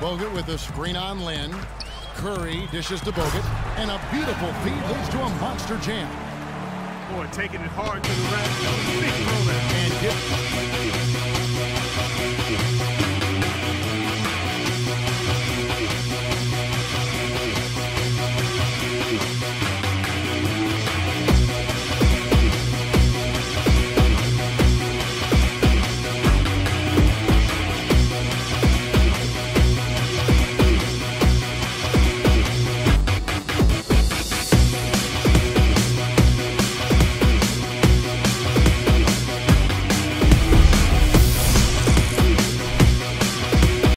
Bogut with a screen on Lin. Curry dishes to Bogut. And a beautiful feed leads to a monster jam. Boy, taking it hard to the rack. Big moment. And